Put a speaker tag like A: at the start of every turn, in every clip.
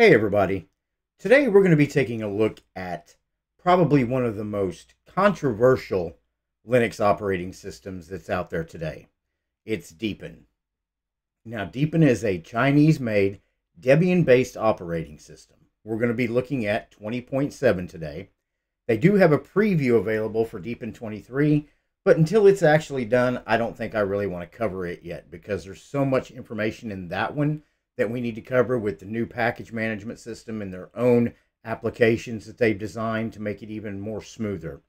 A: Hey everybody. Today we're going to be taking a look at probably one of the most controversial Linux operating systems that's out there today. It's Deepin. Now Deepin is a Chinese-made Debian-based operating system. We're going to be looking at 20.7 today. They do have a preview available for Deepin 23, but until it's actually done, I don't think I really want to cover it yet because there's so much information in that one that we need to cover with the new package management system and their own applications that they've designed to make it even more smoother.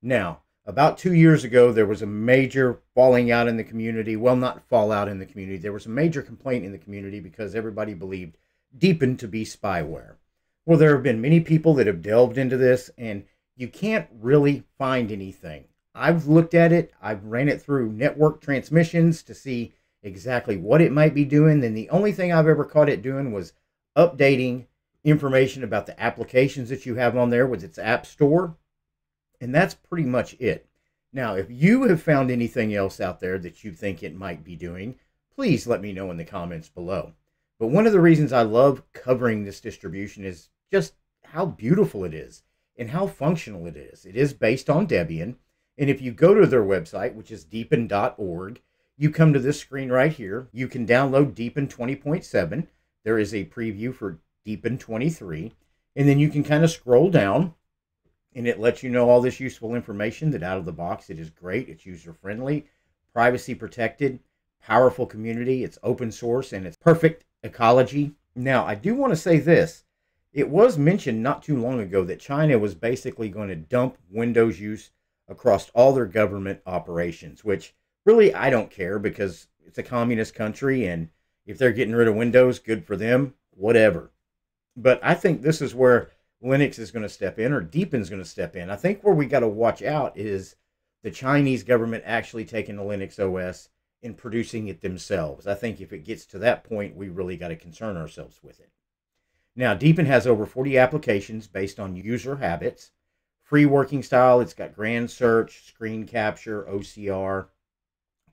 A: Now, about two years ago, there was a major falling out in the community. Well, not fallout in the community. There was a major complaint in the community because everybody believed Deepin to be spyware. Well, there have been many people that have delved into this, and you can't really find anything. I've looked at it, I've ran it through network transmissions to see exactly what it might be doing. Then the only thing I've ever caught it doing was updating information about the applications that you have on there with its app store. And that's pretty much it. Now, if you have found anything else out there that you think it might be doing, please let me know in the comments below. But one of the reasons I love covering this distribution is just how beautiful it is and how functional it is. It is based on Debian. And if you go to their website, which is deepin.org, you come to this screen right here. You can download Deepin 20.7. There is a preview for Deepin 23. And then you can kind of scroll down and it lets you know all this useful information that out of the box it is great. It's user friendly, privacy protected, powerful community. It's open source and it's perfect ecology. Now, I do want to say this. It was mentioned not too long ago that China was basically going to dump Windows use across all their government operations, which really, I don't care because it's a communist country, and if they're getting rid of Windows, good for them, whatever. But I think this is where Linux is going to step in, or Deepin's going to step in. I think where we got to watch out is the Chinese government actually taking the Linux OS and producing it themselves. I think if it gets to that point, we really got to concern ourselves with it. Now, Deepin has over 40 applications based on user habits. Free working style, it's got grand search, screen capture, OCR,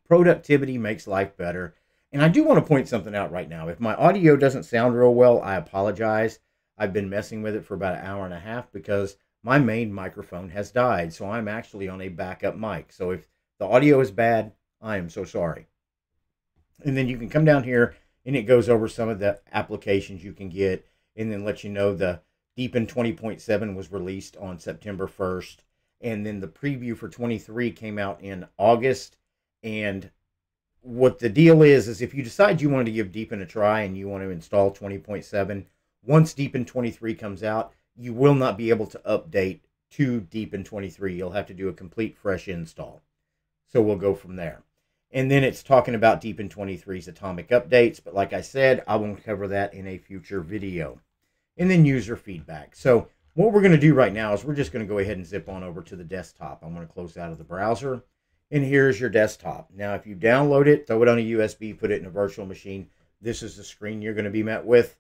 A: Productivity makes life better. And I do want to point something out right now. If my audio doesn't sound real well, I apologize. I've been messing with it for about an hour and a half because my main microphone has died. So I'm actually on a backup mic. So if the audio is bad, I am so sorry. And then you can come down here and it goes over some of the applications you can get and then let you know the Deepin 20.7 was released on September 1st. And then the preview for 23 came out in August and what the deal is, is if you decide you want to give Deepin a try and you want to install 20.7, once Deepin 23 comes out, you will not be able to update to Deepin 23. You'll have to do a complete fresh install. So we'll go from there. And then it's talking about Deepin 23's atomic updates. But like I said, I won't cover that in a future video. And then user feedback. So what we're going to do right now is we're just going to go ahead and zip on over to the desktop. I'm going to close out of the browser and here's your desktop. Now, if you download it, throw it on a USB, put it in a virtual machine, this is the screen you're going to be met with.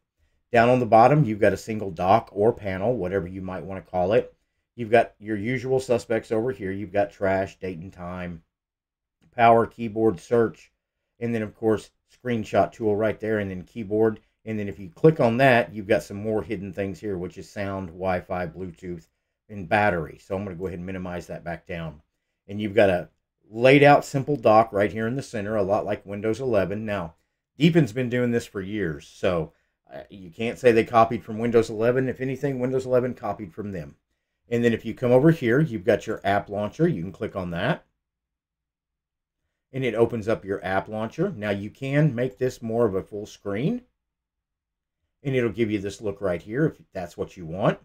A: Down on the bottom, you've got a single dock or panel, whatever you might want to call it. You've got your usual suspects over here. You've got trash, date and time, power, keyboard, search, and then, of course, screenshot tool right there, and then keyboard. And then if you click on that, you've got some more hidden things here, which is sound, Wi-Fi, Bluetooth, and battery. So I'm going to go ahead and minimize that back down. And you've got a laid out simple dock right here in the center, a lot like Windows 11. Now, Deepin's been doing this for years, so uh, you can't say they copied from Windows 11. If anything, Windows 11 copied from them. And then if you come over here, you've got your app launcher. You can click on that. And it opens up your app launcher. Now you can make this more of a full screen. And it'll give you this look right here if that's what you want.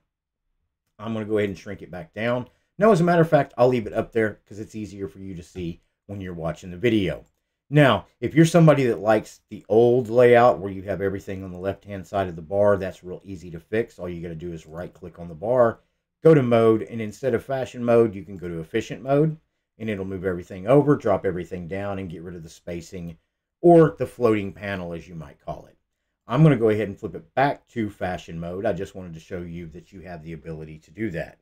A: I'm going to go ahead and shrink it back down. No, as a matter of fact, I'll leave it up there because it's easier for you to see when you're watching the video. Now, if you're somebody that likes the old layout where you have everything on the left-hand side of the bar, that's real easy to fix. All you got to do is right-click on the bar, go to mode, and instead of fashion mode, you can go to efficient mode, and it'll move everything over, drop everything down, and get rid of the spacing or the floating panel, as you might call it. I'm going to go ahead and flip it back to fashion mode. I just wanted to show you that you have the ability to do that.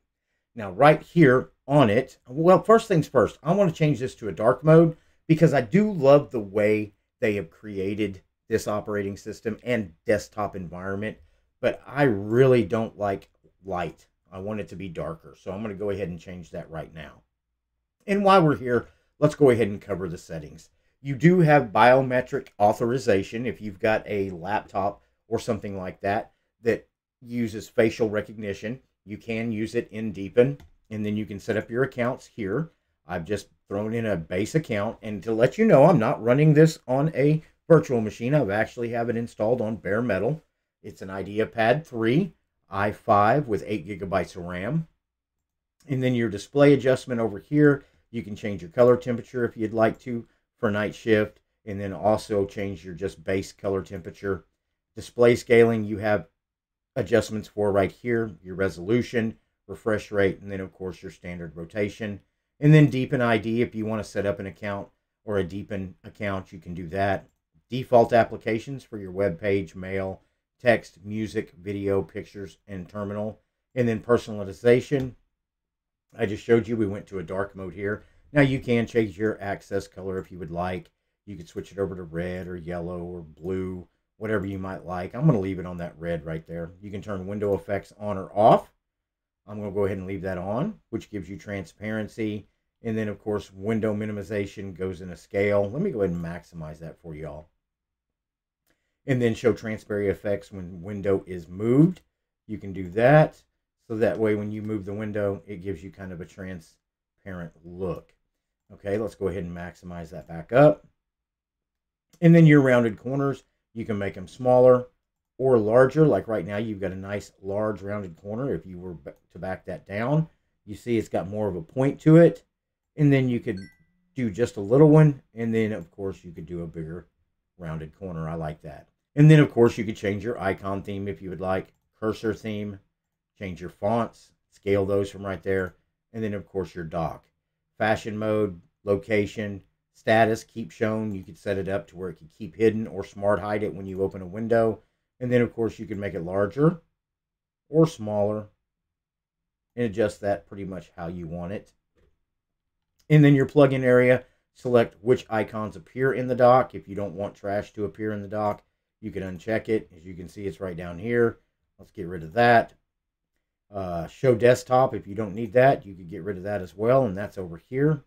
A: Now, right here on it, well, first things first, I want to change this to a dark mode because I do love the way they have created this operating system and desktop environment. but I really don't like light. I want it to be darker. So I'm going to go ahead and change that right now. And while we're here, let's go ahead and cover the settings. You do have biometric authorization if you've got a laptop or something like that that uses facial recognition. You can use it in Deepin, and then you can set up your accounts here. I've just thrown in a base account, and to let you know, I'm not running this on a virtual machine. I've actually have it installed on bare metal. It's an IdeaPad 3 i5 with 8 gigabytes of RAM. And then your display adjustment over here, you can change your color temperature if you'd like to for night shift, and then also change your just base color temperature. Display scaling, you have adjustments for right here, your resolution, refresh rate, and then of course your standard rotation. And then Deepin ID, if you want to set up an account or a Deepin account, you can do that. Default applications for your web page, mail, text, music, video, pictures, and terminal. And then personalization. I just showed you we went to a dark mode here. Now you can change your access color if you would like. You could switch it over to red or yellow or blue, whatever you might like. I'm going to leave it on that red right there. You can turn window effects on or off. I'm going to go ahead and leave that on, which gives you transparency. And then, of course, window minimization goes in a scale. Let me go ahead and maximize that for y'all and then show transparent effects when window is moved. You can do that. So that way when you move the window, it gives you kind of a transparent look. Okay, let's go ahead and maximize that back up. And then your rounded corners, you can make them smaller or larger. Like right now, you've got a nice large rounded corner. If you were to back that down, you see it's got more of a point to it. And then you could do just a little one. And then, of course, you could do a bigger rounded corner. I like that. And then, of course, you could change your icon theme if you would like, cursor theme, change your fonts, scale those from right there. And then, of course, your dock. Fashion mode, location, status, keep shown. You could set it up to where it can keep hidden or smart hide it when you open a window. And then, of course, you can make it larger or smaller and adjust that pretty much how you want it. And then your plugin area, select which icons appear in the dock. If you don't want trash to appear in the dock, you can uncheck it. As you can see, it's right down here. Let's get rid of that. Uh, show desktop, if you don't need that, you could get rid of that as well, and that's over here.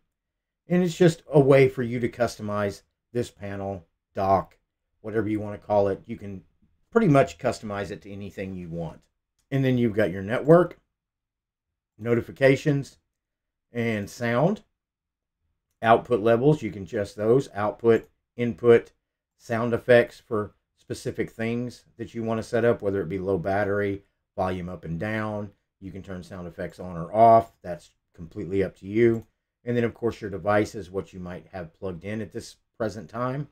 A: And it's just a way for you to customize this panel, dock, whatever you want to call it. You can pretty much customize it to anything you want. And then you've got your network, notifications, and sound. Output levels, you can adjust those. Output, input, sound effects for specific things that you want to set up, whether it be low battery, volume up and down. You can turn sound effects on or off. That's completely up to you. And then, of course, your devices, what you might have plugged in at this present time.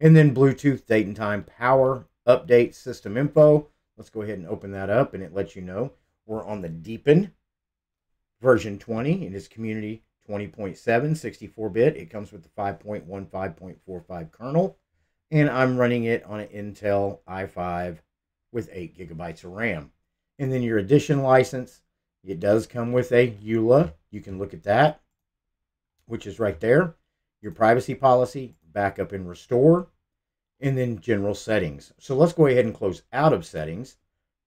A: And then Bluetooth, date and time, power, update, system info. Let's go ahead and open that up, and it lets you know we're on the Deepin version 20. It is community 20.7, 64-bit. It comes with the 5.15.45 kernel and I'm running it on an Intel i5 with 8 gigabytes of RAM. And then your edition license, it does come with a EULA. You can look at that, which is right there. Your privacy policy, backup and restore, and then general settings. So let's go ahead and close out of settings,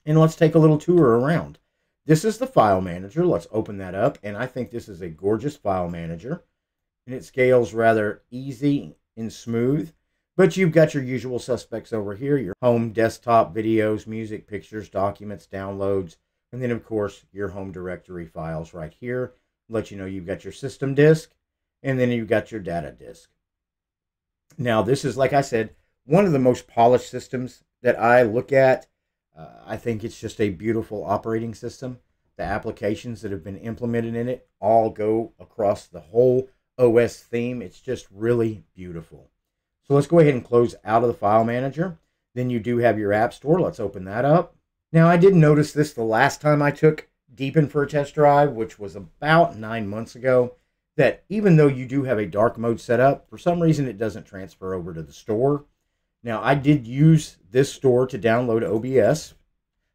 A: and let's take a little tour around. This is the file manager. Let's open that up, and I think this is a gorgeous file manager, and it scales rather easy and smooth. But you've got your usual suspects over here your home, desktop, videos, music, pictures, documents, downloads, and then, of course, your home directory files right here. Let you know you've got your system disk, and then you've got your data disk. Now, this is, like I said, one of the most polished systems that I look at. Uh, I think it's just a beautiful operating system. The applications that have been implemented in it all go across the whole OS theme. It's just really beautiful. So let's go ahead and close out of the file manager. Then you do have your app store. Let's open that up. Now I did notice this the last time I took Deepin for a test drive, which was about nine months ago, that even though you do have a dark mode set up, for some reason it doesn't transfer over to the store. Now I did use this store to download OBS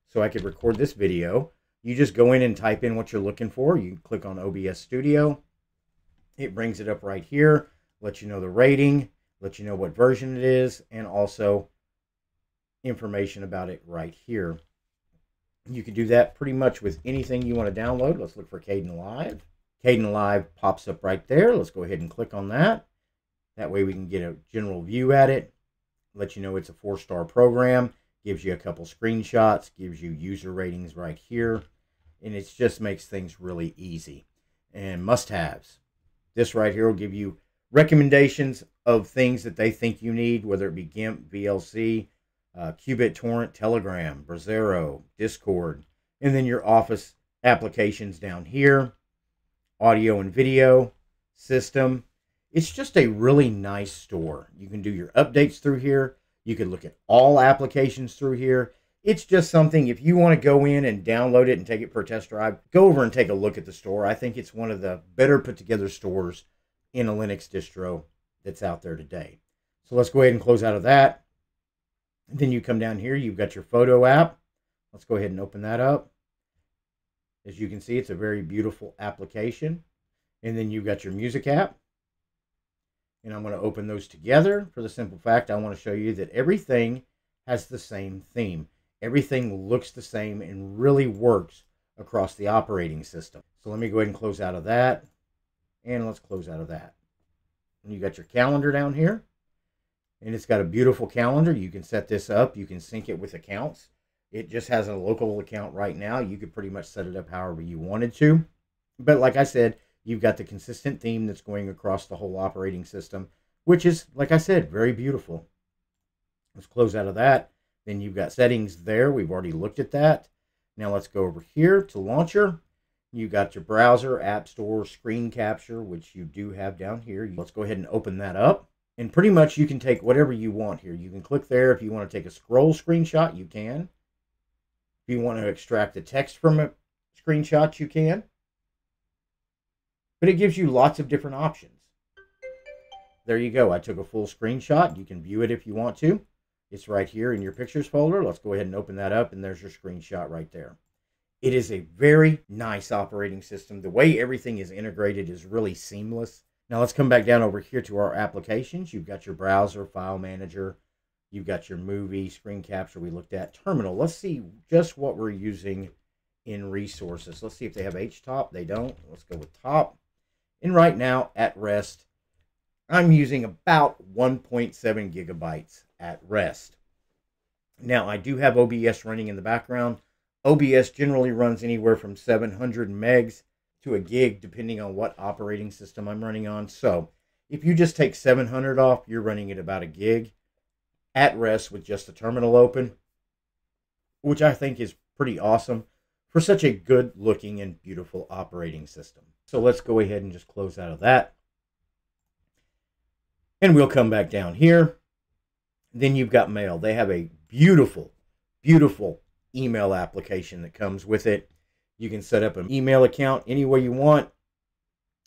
A: so I could record this video. You just go in and type in what you're looking for. You click on OBS Studio. It brings it up right here, let you know the rating, let you know what version it is, and also information about it right here. You can do that pretty much with anything you want to download. Let's look for Kdenlive. Live pops up right there. Let's go ahead and click on that. That way we can get a general view at it. Let you know it's a four-star program. Gives you a couple screenshots. Gives you user ratings right here. And it just makes things really easy. And must-haves. This right here will give you recommendations of things that they think you need, whether it be GIMP, VLC, uh, qBittorrent, Telegram, Brasero, Discord, and then your Office applications down here, audio and video, system. It's just a really nice store. You can do your updates through here. You can look at all applications through here. It's just something, if you want to go in and download it and take it for a test drive, go over and take a look at the store. I think it's one of the better put together stores in a Linux distro that's out there today. So let's go ahead and close out of that. Then you come down here, you've got your photo app. Let's go ahead and open that up. As you can see, it's a very beautiful application. And then you've got your music app. And I'm going to open those together for the simple fact I want to show you that everything has the same theme. Everything looks the same and really works across the operating system. So let me go ahead and close out of that. And let's close out of that. And you got your calendar down here. And it's got a beautiful calendar. You can set this up. You can sync it with accounts. It just has a local account right now. You could pretty much set it up however you wanted to. But like I said, you've got the consistent theme that's going across the whole operating system, which is, like I said, very beautiful. Let's close out of that. Then you've got settings there. We've already looked at that. Now let's go over here to launcher. You got your browser, app store, screen capture, which you do have down here. Let's go ahead and open that up. And pretty much you can take whatever you want here. You can click there. If you want to take a scroll screenshot, you can. If you want to extract the text from a screenshot, you can. But it gives you lots of different options. There you go. I took a full screenshot. You can view it if you want to. It's right here in your pictures folder. Let's go ahead and open that up, and there's your screenshot right there. It is a very nice operating system. The way everything is integrated is really seamless. Now let's come back down over here to our applications. You've got your browser, file manager. You've got your movie, screen capture we looked at. Terminal, let's see just what we're using in resources. Let's see if they have HTOP. They don't. Let's go with top. And right now at rest, I'm using about 1.7 gigabytes at rest. Now I do have OBS running in the background. OBS generally runs anywhere from 700 megs to a gig, depending on what operating system I'm running on. So if you just take 700 off, you're running at about a gig at rest with just the terminal open, which I think is pretty awesome for such a good looking and beautiful operating system. So let's go ahead and just close out of that. And we'll come back down here. Then you've got mail. They have a beautiful, beautiful email application that comes with it. You can set up an email account any way you want.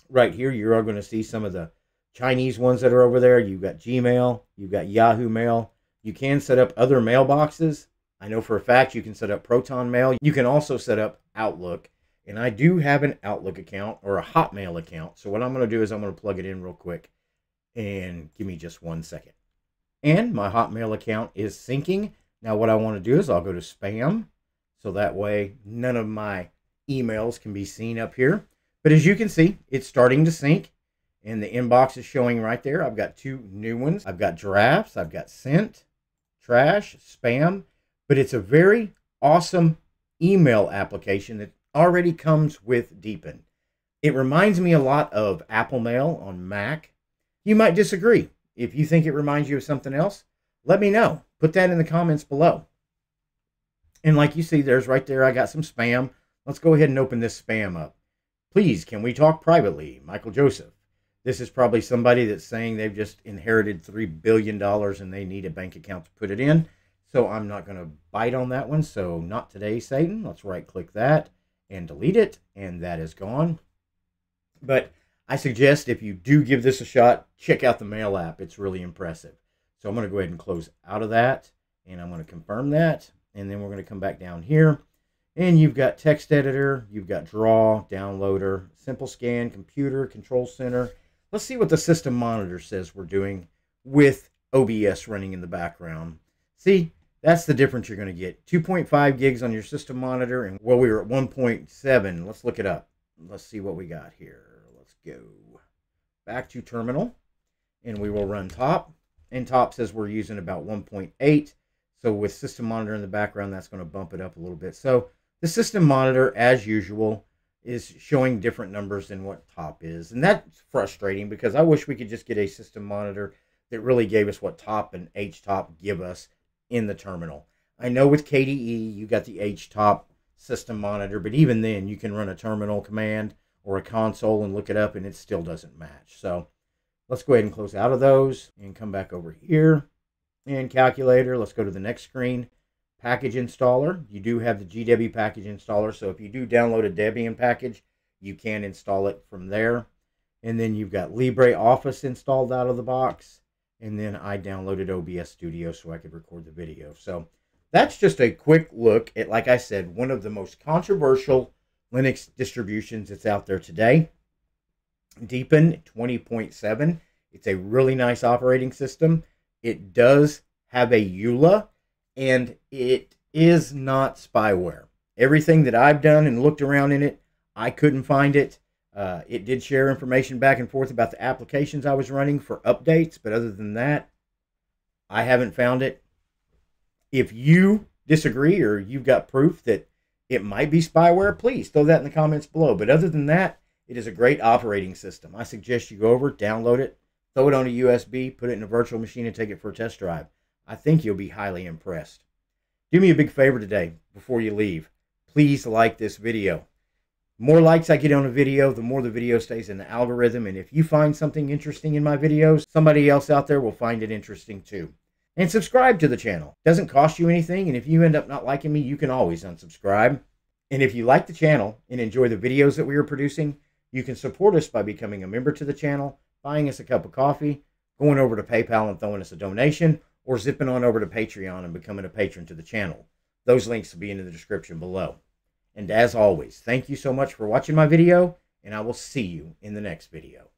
A: Right here, you are going to see some of the Chinese ones that are over there. You've got Gmail, you've got Yahoo Mail. You can set up other mailboxes. I know for a fact you can set up Proton Mail. You can also set up Outlook. And I do have an Outlook account or a Hotmail account. So what I'm going to do is I'm going to plug it in real quick and give me just one second. And my Hotmail account is syncing now what I want to do is I'll go to spam. So that way none of my emails can be seen up here. But as you can see, it's starting to sync and the inbox is showing right there. I've got two new ones. I've got drafts, I've got sent, trash, spam, but it's a very awesome email application that already comes with Deepin. It reminds me a lot of Apple Mail on Mac. You might disagree. If you think it reminds you of something else, let me know. Put that in the comments below. And like you see, there's right there, I got some spam. Let's go ahead and open this spam up. Please, can we talk privately? Michael Joseph. This is probably somebody that's saying they've just inherited $3 billion and they need a bank account to put it in. So I'm not going to bite on that one. So not today, Satan. Let's right click that and delete it. And that is gone. But I suggest if you do give this a shot, check out the mail app. It's really impressive. So I'm going to go ahead and close out of that and I'm going to confirm that. And then we're going to come back down here and you've got text editor, you've got draw, downloader, simple scan, computer, control center. Let's see what the system monitor says we're doing with OBS running in the background. See, That's the difference you're going to get. 2.5 gigs on your system monitor, and well, we were at 1.7. Let's look it up. Let's see what we got here. Let's go back to terminal, and we will run top. And top says we're using about 1.8. So with system monitor in the background, that's going to bump it up a little bit. So the system monitor, as usual, is showing different numbers than what top is. And that's frustrating because I wish we could just get a system monitor that really gave us what top and H top give us in the terminal. I know with KDE, you got the H top system monitor, but even then, you can run a terminal command or a console and look it up and it still doesn't match. So let's go ahead and close out of those and come back over here and calculator. Let's go to the next screen. Package installer. You do have the GW package installer. So if you do download a Debian package, you can install it from there. And then you've got LibreOffice installed out of the box. And then I downloaded OBS Studio so I could record the video. So that's just a quick look at, like I said, one of the most controversial Linux distributions that's out there today. Deepin 20.7. It's a really nice operating system. It does have a EULA, and it is not spyware. Everything that I've done and looked around in it, I couldn't find it. Uh, it did share information back and forth about the applications I was running for updates, but other than that, I haven't found it. If you disagree or you've got proof that it might be spyware, please throw that in the comments below. But other than that, it is a great operating system. I suggest you go over, download it, throw it on a USB, put it in a virtual machine, and take it for a test drive. I think you'll be highly impressed. Do me a big favor today before you leave. Please like this video. The more likes I get on a video, the more the video stays in the algorithm. And if you find something interesting in my videos, somebody else out there will find it interesting too. And subscribe to the channel. Doesn't cost you anything. And if you end up not liking me, you can always unsubscribe. And if you like the channel and enjoy the videos that we are producing, you can support us by becoming a member to the channel buying us a cup of coffee, going over to PayPal and throwing us a donation, or zipping on over to Patreon and becoming a patron to the channel. Those links will be in the description below. And as always, thank you so much for watching my video, and I will see you in the next video.